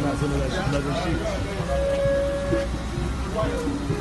find out some of that leather shoes.